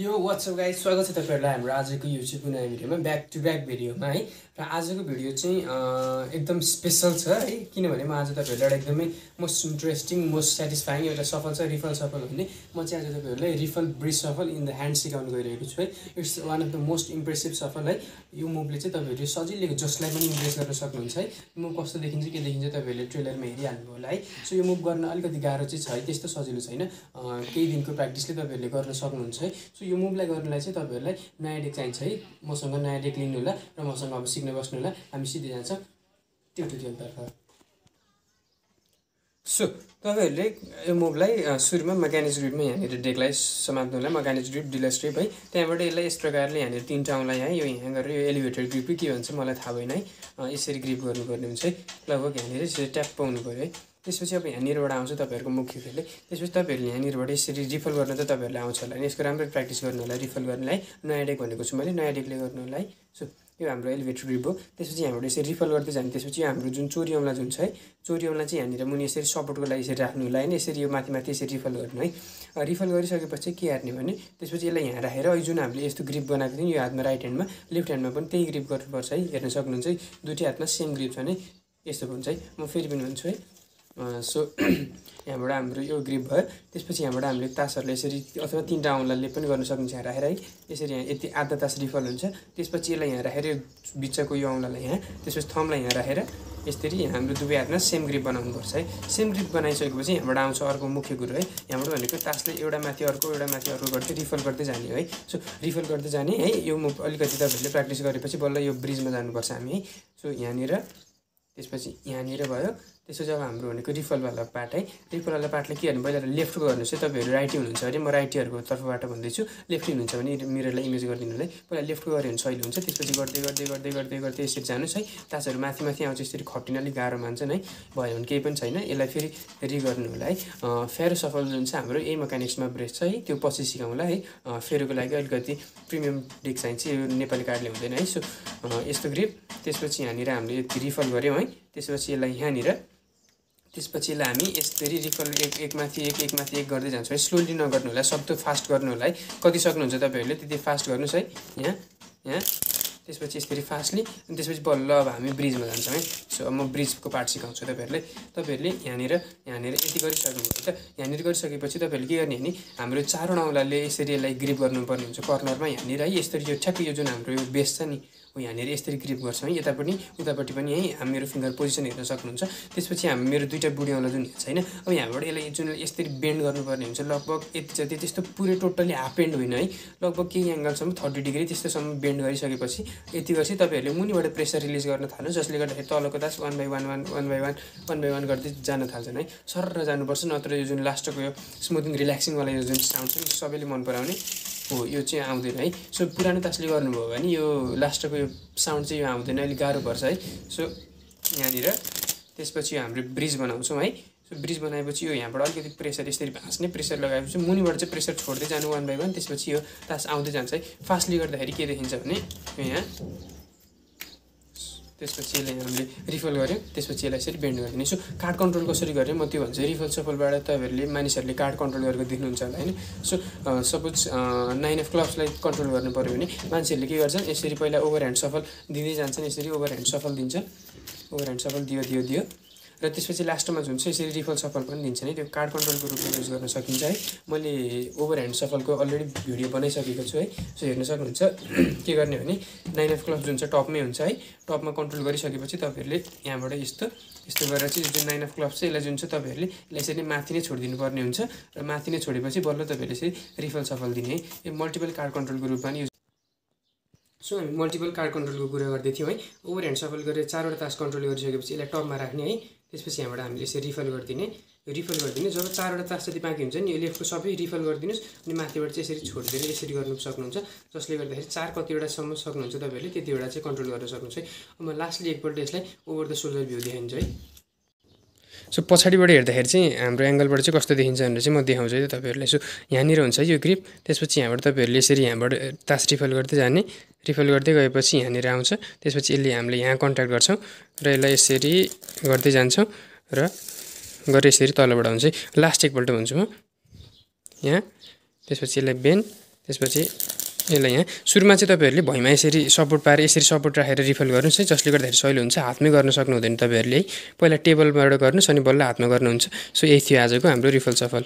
यो WhatsApp guide स्वागत छ तपाईँहरूलाई हाम्रो आजको युट्युब नयाँ भिडियोमा ब्याक टु ब्याक भिडियोमा है। र आजको भिडियो चाहिँ एकदम स्पेसल छ है किनभने म आज तपाईँहरूलाई एउटा एकदमै मोस्ट इन्ट्रेस्टिङ मोस्ट सेटिस्फाइङ एउटा सफल छ रिफल सफल भन्ने म चाहिँ आज तपाईँहरूलाई riffle bridge shuffle in the hand सिकाउनु गइरहेको छु है। It's one of the most impressive shuffle है। यो मुभले चाहिँ तपाईँहरूले सजिलै जसलाई पनि इम्प्रेस गर्न सक्नुहुन्छ है। मुभ कस्तो देखिन्छ के देखिन्छ तपाईँहरूले ट्रेलरमा हेरिहाल्नु होला है। सो यो मुभ गर्न अलिकति गाह्रो चाहिँ छ है त्यस्तो सजिलो छैन। केही दिनको प्र्याक्टिसले तपाईँहरूले गर्न सक्नुहुन्छ है। सो यो मुभलाई गर्नलाई चाहिँ तपाईँहरूलाई नयाँ डेक चाहिन्छ है। मसँग नयाँ डेक लिनु होला र मसँग अब सिक्न बस्नु होला। हामी सिधै जान्छौँ। ट्युटोरियलतर्फ सो तपाईँहरूले यो मुभलाई सुरुमा मकानिज ग्रिपमा यहाँनिर डेकलाई समात्नु होला। मकानिज ग्रिप डिलर स्ट्रिप है। त्यहाँबाट यसलाई यस प्रकारले यहाँनिर तिनवटा औँला है यो यहाँ गरेर यो एलिभेटर ग्रिप के भन्छ मलाई थाहा भएन है। यसरी ग्रिप गर्नुपर्ने हुन्छ है। लगभग यहाँनिर यसरी ट्याप पाउनु पऱ्यो है। त्यसपछि अब यहाँनिरबाट आउँछ तपाईँहरूको मुख्य खेलले त्यसपछि तपाईँहरूले यहाँनिरबाट यसरी रिफल गर्न त तपाईँहरूलाई आउँछ होला अनि यसको राम्रो प्र्याक्टिस गर्नु होला रिफल गर्नुलाई नयाँ डेक भनेको छु मैले नयाँ डेकले गर्नु होला है सो यो हाम्रो एलिभेटर ग्रिप हो। त्यसपछि यहाँबाट यसरी रिफल गर्दै जाने। त्यसपछि हाम्रो जुन चोरी औँला जुन छ है चोरी औँला चाहिँ यहाँनिर मुनि यसरी सपोर्टको लागि यसरी राख्नु होला होइन यसरी यो माथि माथि यसरी रिफल गर्नु है। रिफल गरिसकेपछि के हार्ने भने त्यसपछि यसलाई यहाँ राखेर अहिले जुन हामीले यस्तो ग्रिप बनाएको थियौँ यो हातमा राइट ह्यान्डमा लेफ्ट ह्यान्डमा पनि त्यही ग्रिप गर्नुपर्छ है हेर्न सक्नुहुन्छ है। दुइटै हातमा सेम ग्रिप छ भने यस्तो हुन्छ है। म फेरि पनि भन्छु है। सो यहाँबाट हाम्रो यो ग्रिप भयो। त्यसपछि यहाँबाट हामीले तासहरूले यसरी अथवा तिनवटा औँलाले पनि गर्न सक्नुहुन्छ यहाँ राखेर है। यसरी यहाँ यति आधा तास रिफल हुन्छ। त्यसपछि यसलाई यहाँ राखेर बिचको यो औँलालाई यहाँ त्यसपछि थम्लाई यहाँ राखेर यसरी हाम्रो दुवै हातमा सेम ग्रिप बनाउनुपर्छ है। सेम ग्रिप बनाइसकेपछि यहाँबाट आउँछ अर्को मुख्य कुरो है। यहाँबाट भनेको तासले एउटा माथि अर्को एउटा माथि अर्को गर्दै रिफल गर्दै जाने हो सो रिफल गर्दै जाने है यो मुभ अलिकति तपाईँहरूले प्र्याक्टिस गरेपछि बल्ल यो ब्रिजमा जानुपर्छ हामी है। सो यहाँनिर त्यसपछि यहाँनिर भयो। त्यसो जब हाम्रो भनेको रिफलवाला पार्ट है। रिफलवाला पार्टले के गर्नु पहिला लेफ्टको गर्नुहोस् है तपाईँहरू राइटी हुनुहुन्छ अरे म राइटीहरूको तर्फबाट भन्दैछु। लेफ्टी हुनुहुन्छ भने मिररलाई इमेज गरिदिनु है। पहिला लेफ्टको गऱ्यो भने सहिलो हुन्छ त्यसपछि गर्दै गर्दै गर्दै गर्दै गर्दै यसरी जानुहोस् है। तासहरू माथि माथि आउँछ यसरी खप्टिन अलिक गाह्रो मान्छन् है। भयो भने केही पनि छैन यसलाई फेरि रि गर्नु होला है। फेरो सफल जुन छ हाम्रो यही मेकानिक्समा ब्रेस छ है। त्यो पछि सिकाउँला है। फेरोको लागि अलिकति प्रिमियम डिक चाहिन्छ यो नेपाली कार्डले हुँदैन है। सो यस्तो ग्रिप। त्यसपछि यहाँनिर हामीले यति रिफल गऱ्यौँ है। त्यसपछि यसलाई यहाँनिर त्यसपछि यसलाई हामी यसरी रिफल एक एकमाथि एक एकमाथि एक गर्दै जान्छौँ। है स्लोली नगर्नु होला सक्दो फास्ट गर्नु होला है। कति सक्नुहुन्छ तपाईँहरूले त्यति फास्ट गर्नुहोस् है। यहाँ यहाँ। त्यसपछि यसरी फास्टली अनि त्यसपछि बल्ल अब हामी ब्रिजमा जान्छौँ है। सो म ब्रिजको पार्ट सिकाउँछु तपाईँहरूले। तपाईँहरूले यहाँनिर यहाँनिर यति गरिसक्नुभयो त यहाँनिर गरिसकेपछि तपाईँहरूले के गर्ने भने हाम्रो चारवटा औँलाले यसरी यसलाई ग्रिप गर्नुपर्ने हुन्छ कर्नरमा यहाँनिर है। यसरी यो ठ्याक्कै यो जुन हाम्रो यो बेस छ नि यहाँनिर यसरी ग्रिप गर्छौँ है। यतापट्टि उतापट्टि पनि है मेरो फिङ्गर पोजिसन हेर्न सक्नुहुन्छ। त्यसपछि हामी मेरो दुइटा बुढी जुन छैन अब यहाँबाट यसलाई जुन यसरी बेन्ड गर्नुपर्ने हुन्छ लगभग यति जति त्यस्तो पुरै टोटल्ली हाफ बेन्ड होइन है लगभग केही एङ्गलसम्म थर्टी डिग्री त्यस्तोसम्म बेन्ड गरिसकेपछि यति गरेपछि तपाईँहरूले मुनिबाट प्रेसर रिलिज गर्न थाल्नु जसले गर्दाखेरि तलको दास one by one one one by one one by one गर्दै जान थाल्छन् है। सरर जानुपर्छ नत्र यो जुन लास्टको यो स्मुथिङ रिल्याक्सिङवाला यो जुन साउन्ड छ सबैले मन पराउने। हो यो चाहिँ आउँदैन है। सो पुरानो तासले गर्नुभयो भने यो लास्टको यो साउन्ड चाहिँ यो आउँदैन अलिक गाह्रो पर्छ है। सो यहाँनिर त्यसपछि यो हाम्रो ब्रिज बनाउँछौँ है। सो ब्रिज बनाएपछि यो यहाँबाट अलिकति प्रेसर यसरी भाँच्ने प्रेसर लगाएपछि मुनिबाट चाहिँ प्रेसर छोड्दै जानु वान बाई वान त्यसपछि यो तास आउँदै जान्छ है। फास्टली गर्दाखेरि के देखिन्छ भने यहाँ त्यसपछि यसलाई हामीले रिफल गऱ्यौँ। त्यसपछि यसलाई यसरी बेन्ड गरिदिने सो कार्ड कन्ट्रोल कसरी गऱ्यो? म त्यो भन्छु। रिफल सफलबाट तपाईँहरूले मानिसहरूले कार्ड कन्ट्रोल गरेको देख्नुहुन्छ होला होइन? सो सपोज नाइन अफ क्लब्सलाई कन्ट्रोल गर्नु पऱ्यो भने मान्छेहरूले के गर्छन्? यसरी पहिला ओभर ह्यान्ड सफल दिँदै जान्छन् यसरी ओभर ह्यान्ड सफल दिन्छ ओभर ह्यान्ड सफल दियो दियो दियो। र त्यसपछि लास्टमा जुन चाहिँ यसरी रिफल सफल पनि दिन्छ नि त्यो कार्ड कन्ट्रोलको रूपमा युज गर्न सकिन्छ है। मैले ओभर ह्यान्ड सफलको अलरेडी भिडियो बनाइसकेको छु है सो हेर्न सक्नुहुन्छ। के गर्ने भने नाइन अफ क्लब जुन चाहिँ टपमै हुन्छ है टपमा कन्ट्रोल गरिसकेपछि तपाईँहरूले यहाँबाट यस्तो यस्तो गरेर चाहिँ जुन नाइन अफ क्लब छ यसलाई जुन चाहिँ तपाईँहरूले यसलाई यसरी माथि नै छोडिदिनु पर्ने हुन्छ। र माथि नै छोडेपछि बल्ल तपाईँहरूले यसरी रिफल सफल दिने यो मल्टिपल कार्ड कन्ट्रोलको रूपमा युज सो हामी मल्टिपल कार्ड कन्ट्रोलको कुरा गर्दै थियौँ है। ओभर ह्यान्ड सफल गरेर चारवटा तास कन्ट्रोल गरिसकेपछि यसलाई टपमा राख्ने है। त्यसपछि यहाँबाट हामीले यसरी रिफल गरिदिने। यो रिफल गरिदिने जब चारवटा तास जति बाँकी हुन्छ नि यो लेफ्टको सबै रिफल गरिदिनुहोस् अनि माथिबाट चाहिँ यसरी छोडिदिएर यसरी गर्नु सक्नुहुन्छ। जसले गर्दाखेरि चार कतिवटासम्म सक्नुहुन्छ तपाईँहरूले त्यतिवटा चाहिँ कन्ट्रोल गर्न सक्नुहुन्छ है। म लास्टली एकपल्ट यसलाई ओभर द सोल्डर भ्यू देखाइन्छ है। सो पछाडिबाट हेर्दाखेरि चाहिँ हाम्रो एङ्गलबाट चाहिँ कस्तो देखिन्छ भनेर चाहिँ म देखाउँछु है तपाईँहरूलाई। सो यहाँनिर हुन्छ यो ग्रिप त्यसपछि यहाँबाट तपाईँहरूले यसरी यहाँबाट तास रिफल गर्दै जाने रिफल गर्दै गएपछि यहाँनिर आउँछ त्यसपछि यसले हामीले यहाँ कन्ट्याक्ट गर्छौँ र यसलाई यसरी गर्दै जान्छौँ र गरेर यसरी तलबाट है। लास्ट एकपल्ट भन्छु म। यहाँ त्यसपछि यसलाई बेन त्यसपछि यसलाई यहाँ सुरुमा चाहिँ तपाईँहरूले भुइँमा यसरी सपोर्ट पाएर यसरी सपोर्ट राखेर रिफल गर्नुहोस् है। जसले गर्दाखेरि सहिलो हुन्छ हातमै गर्न सक्नु हुँदैन तपाईँहरूले है। पहिला टेबलबाट गर्नुहोस् अनि बल्ल हातमा गर्नुहुन्छ। सो यही थियो आजको हाम्रो रिफल सफल।